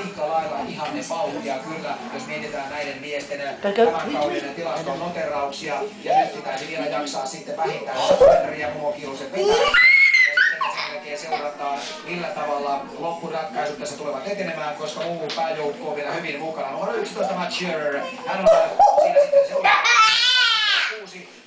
aika lailla ihanne vauhtia kyllä, jos mietitään näiden miesten tämän kauden tilaston noterauksia. Ja nyt pitäisi vielä jaksaa sitten vähintään Kiurusen vetää. Seurataan, millä tavalla loppuratkaisut tässä tulevat etenemään, koska muu pääjoukko on vielä hyvin mukana. Numero 11 Matcher, hän on siinä sitten seuraava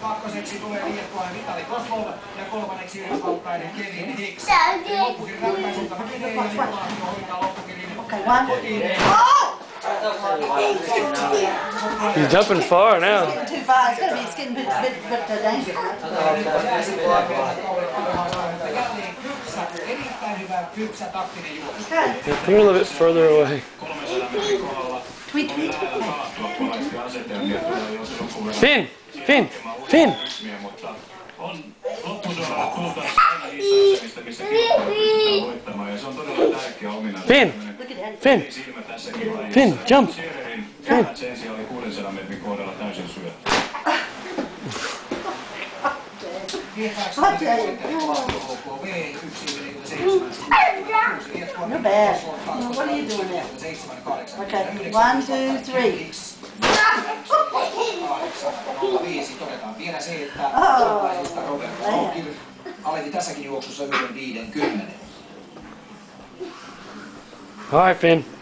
Kakkoseksi tulee Liettuainen Vitali Koslov ja kolmanneksi yhdysvaltainen Kevin Hicks. Loppukin ratkaisulta menee ja Liikaatio hoitaa loppukin kotiin. He's jumping far now. Too far. It's going to be skin bit, bit, bit uh, dangerous. Yeah, a little bit further away. 300 metrin kohdalla Tweet, tweet. verran Finn, Finn, Finn. Finn. Finn. Silmä. Finn, jump. Shearerin kevät sen sijaan oli 600 metrin kohdalla täysin syötty. Not bad. No, what are you doing there? Okay, one, two, three. Todetaan vielä se, että Oh. suomalaisista Robert Hawkir aletti tässäkin juoksussa yhden 50. All right, Finn.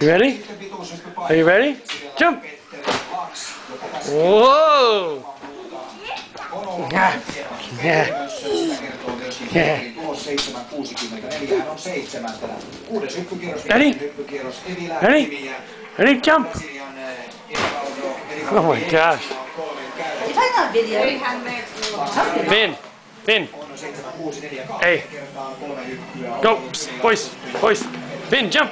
You ready? Are you ready? Jump. Whoa. Yeah. Yeah. Yeah. Petterin tulos 7.64. Hän on seitsemäntänä. Kuudes hyppykierros, Ready? Ready? Ready? Jump. Oh my gosh. If I not video, Finn, Finn. On 7.64. Hey. Go, boys, boys. Finn, jump.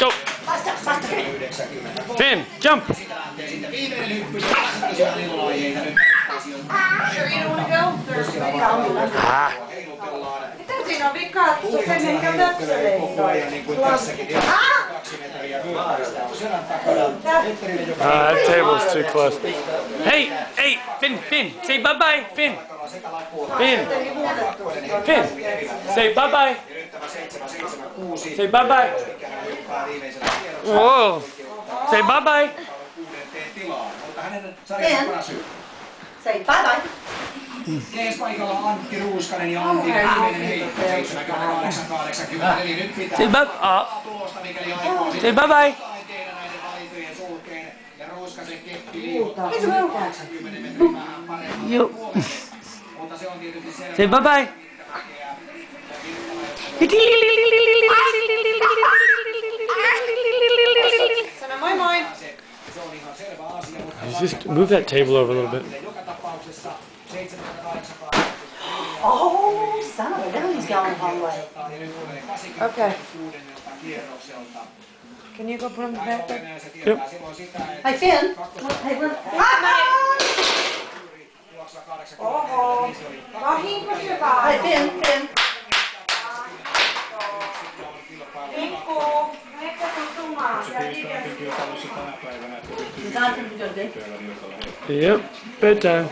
Go. Faster, faster. 90. Finn, jump. Sitä lähtee sitten viimeinen hyppy. Ja tosiaan illalajieita nyt Sure you don't want to go? There's Ah. heilutellaan. Mitä siinä on vikaa? Tuossa se mihinkä Koko töpseleitä ajan niin kuin tässäkin. Tietysti kaksi metriä vyötäristä on selän takana. Petterille, joka Ah, that table's too close. Hey, hey, Finn, Finn. Say bye bye, Finn. sekä lappuun. Finn. Finn. Say bye bye. Nyt tämä 776. Say bye hyppää viimeisellä kierroksella Whoa. Say bye bye. kuudenteen tilaan. Mutta hänen sarjansa paras. Say bye bye. Jees paikalla Antti Ruuskanen ja Antti viimeinen heitto 78-80. Eli nyt pitää Say bye. Uh, tulosta, mikäli aikoo say bye bye. tehdä näiden valintojen suhteen. Ja Ruuskasen keppi liikuttaa 80 metrin vähän paremmalle You. puolelle. Mutta se on tietysti selvä. Say bye bye. Just move that table over a little bit. joka tapauksessa 78 Oh, son of a gun, he's going the wrong way. ja nyt tulee 86 Okay. Can you go put him back? Näin se tietää silloin sitä, että Hey, Finn. Hey, run. Ah! juoksua 80 Oho. niin se oli Vahinko se vaan. Hey, Finn, Finn. Yep, bedtime.